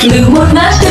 Blue on that